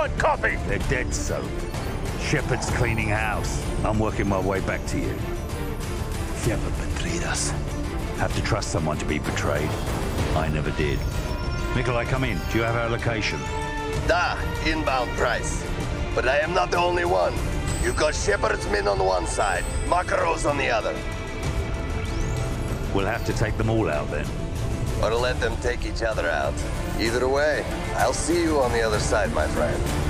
Does anyone copy? They're dead, so. Shepherd's cleaning house. I'm working my way back to you. Shepherd betrayed us. Have to trust someone to be betrayed. I never did. Nikolai, come in. Do you have our location? Da, inbound price. But I am not the only one. You've got Shepherd's men on one side, Makarov's on the other. We'll have to take them all out then. Or to let them take each other out. Either way, I'll see you on the other side, my friend.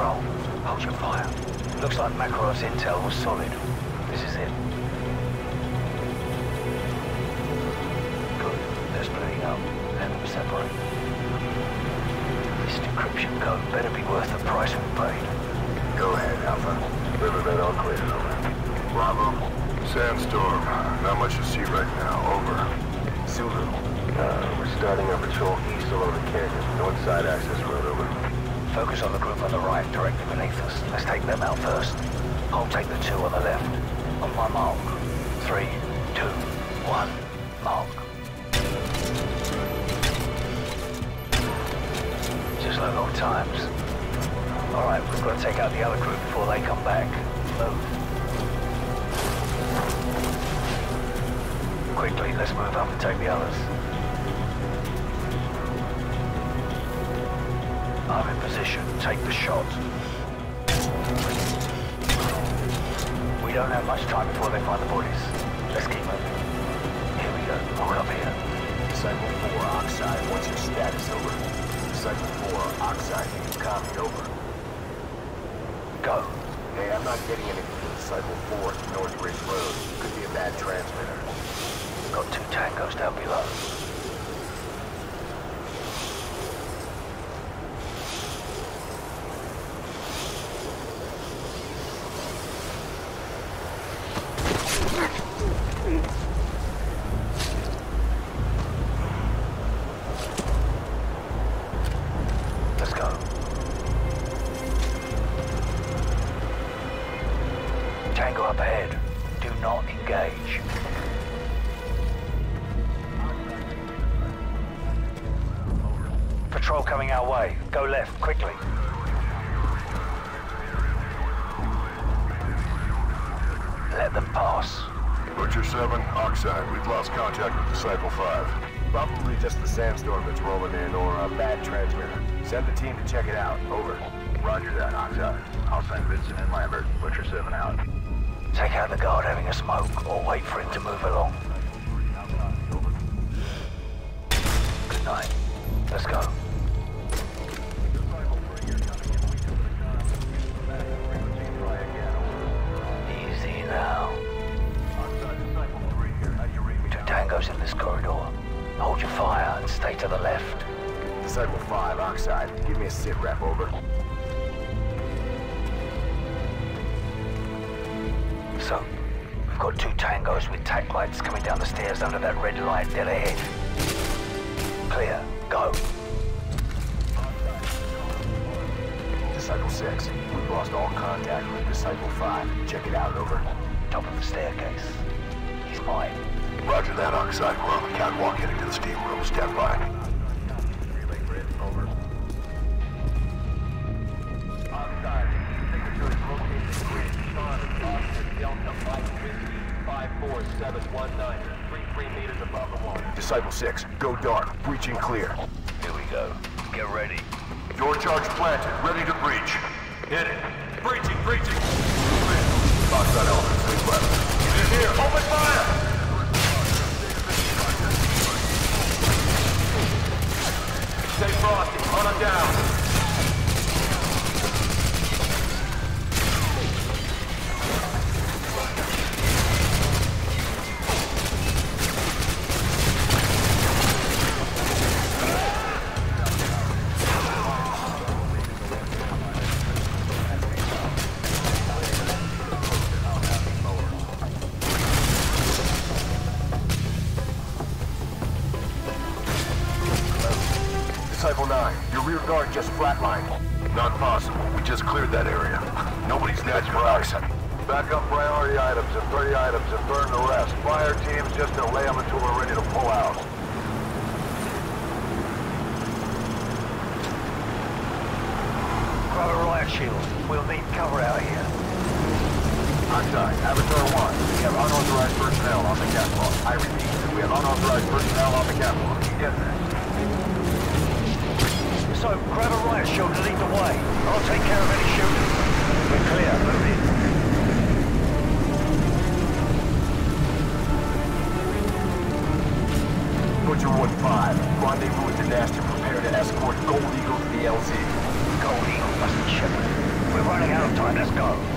Enemy patrol. Hold your fire. Looks like Makarov's intel was solid. This is it. Good. They're splitting up. Let them separate. This decryption code better be worth the price we paid. Go ahead, Alpha. Riverbed all clear. Bravo. Sandstorm. Not much to see right now. Over. Zulu. Uh, we're starting our patrol east along the canyon. North side access road. Focus on the group on the right, directly beneath us. Let's take them out first. I'll take the two on the left. On my mark. Three, two, one, mark. Just like old times. Alright, we've got to take out the other group before they come back. Move. Quickly, let's move up and take the others. I'm in position. Take the shot. We don't have much time before they find the bodies. Let's keep moving. Here we go. Hold up here. Cycle 4, Oxide. What's your status? Over. Cycle 4, Oxide. You copy? Over. Go. Hey, I'm not getting anything from Cycle 4 to North Ridge Road. Could be a bad transmitter. Got two tangos down below. loss. Butcher 7, Oxide, we've lost contact with Disciple 5. Probably just the sandstorm that's rolling in or a bad transmitter. Send the team to check it out. Over. Roger that, Oxide. I'll send Vincent and Lambert. Butcher 7 out. Take out the guard having a smoke or wait for him to move along. Good night. Let's go. 5, Give me a sit rep, over. So, we've got two tangos with tack lights coming down the stairs under that red light dead ahead. Clear. Go. Disciple 6, we've lost all contact with Disciple 5. Check it out, over. Top of the staircase. He's mine. Roger that, Oxide. We're on the catwalk heading to the steam room. Stand by. Disciple 6, go dark. Breaching clear. Here we go. Get ready. Door charge planted. Ready to breach. Hit it. Breaching, breaching. Oxide element, sleep left. Get in here. Open fire! Stay frosty. On him down. Disciple 9, your rear guard just flatlined. Not possible. We just cleared that area. Nobody's dead for Oxide. Back up priority items and 30 items and burn the rest. Fire teams just delay them until we're ready to pull out. Grab a riot shield. We'll need cover out here. Oxide, Avatar 1, we have unauthorized personnel on the catwalk. I repeat, we have unauthorized personnel on the catwalk. Yes, sir. So, grab a riot shield and lead the way. I'll take care of any shooting. We're clear. Move in. Butcher 1-5, rendezvous with the and prepare to escort Gold Eagle to the LZ. Gold Eagle must be Shepherd. We're running out of time. Let's go.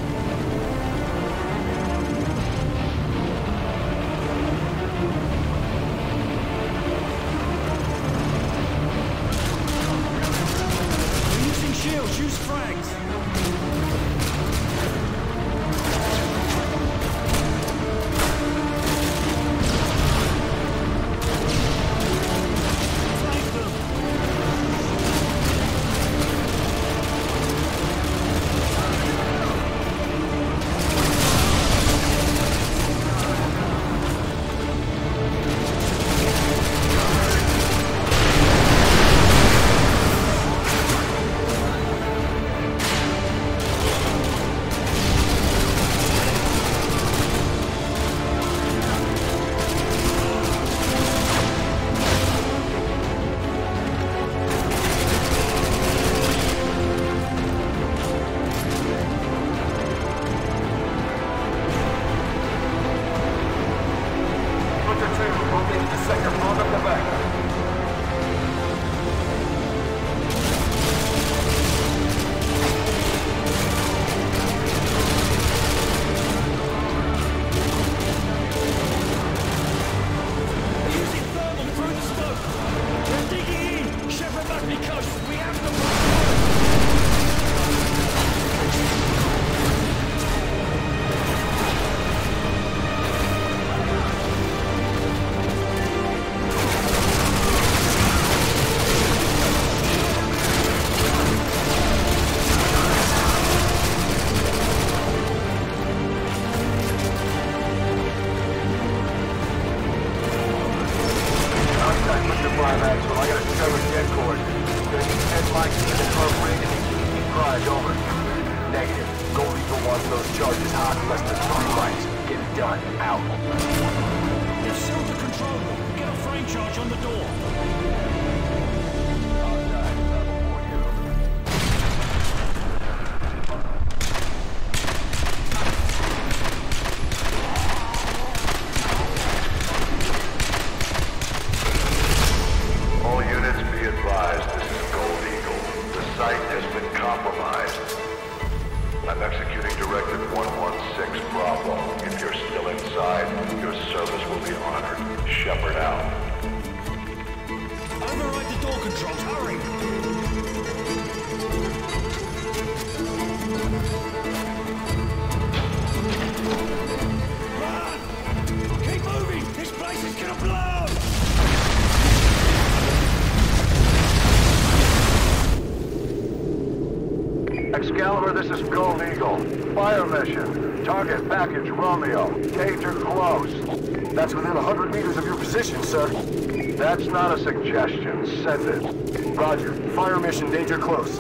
Axle. I got a discovered cord. Need 10 mics to the ring and keep. Negative. Those charges hot less than three. Get done. Out. Self controllable. Get a frame charge on the door. Shepherd for now. Override the door controls, hurry! Run! Keep moving! This place is gonna blow! Excalibur, this is Gold Eagle. Fire mission. Target package Romeo. Danger close. That's within 100 meters of your position, sir. That's not a suggestion. Send it. Roger. Fire mission. Danger close.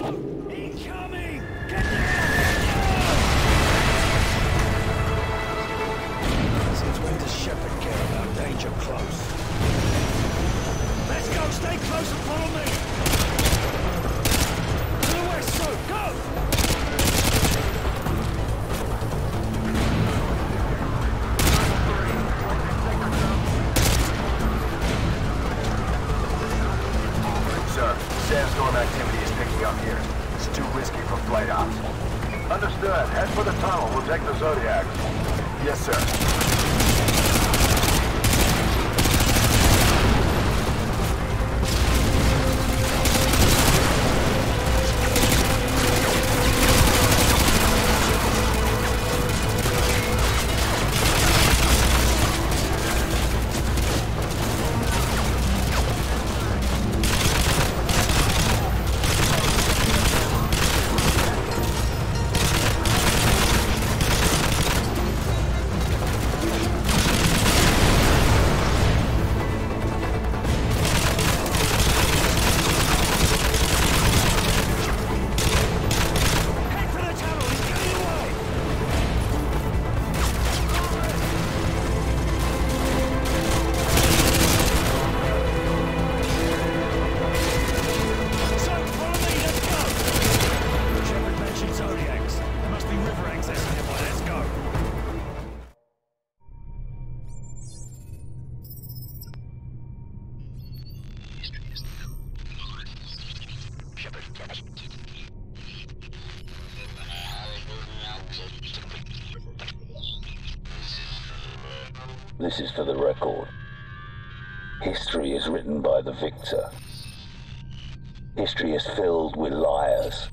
This is for the record. History is written by the victor. History is filled with liars.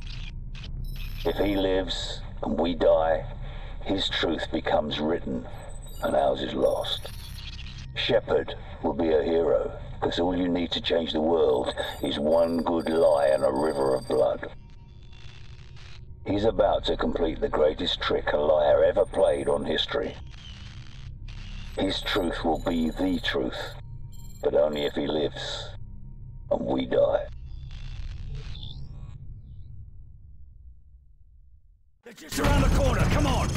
If he lives and we die, his truth becomes written and ours is lost. Shepherd will be a hero because all you need to change the world is one good lie and a river of blood. He's about to complete the greatest trick a liar ever played on history. His truth will be the truth, but only if he lives and we die. They're just around the corner, come on!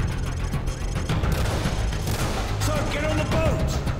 So, get on the boat!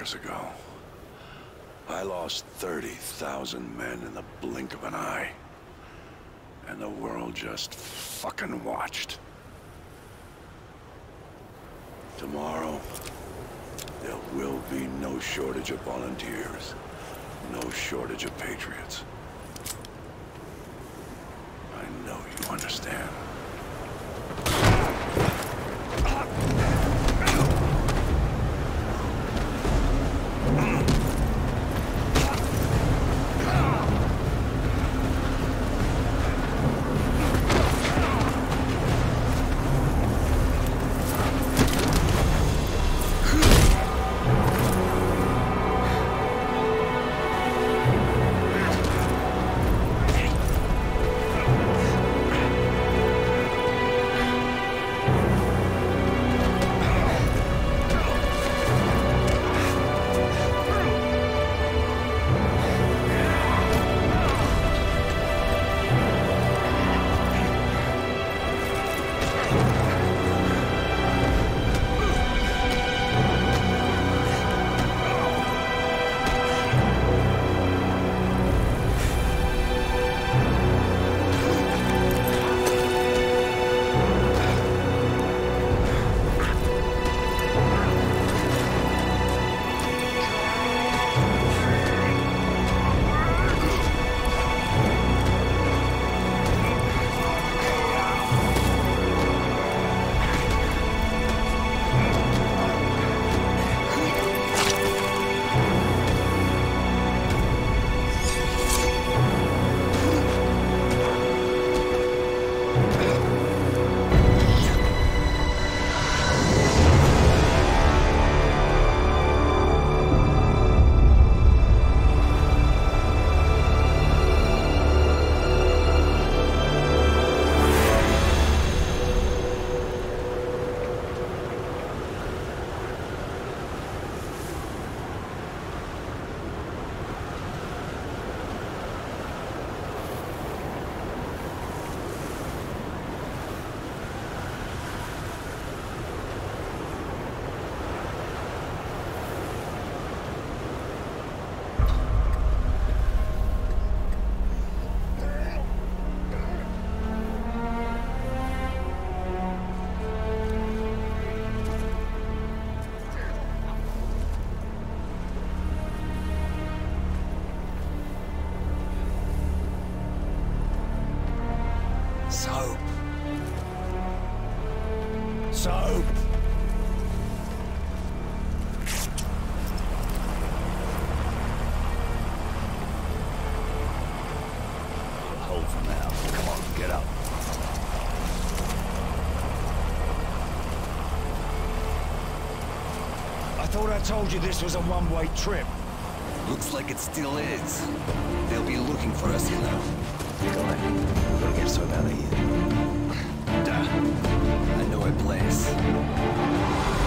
Years ago, I lost 30,000 men in the blink of an eye. And the world just fucking watched. Tomorrow, there will be no shortage of volunteers, no shortage of patriots. Thought I told you this was a one-way trip. Looks like it still is. They'll be looking for us, you know. Come on. We're gonna get some out of here. Duh. I know a place.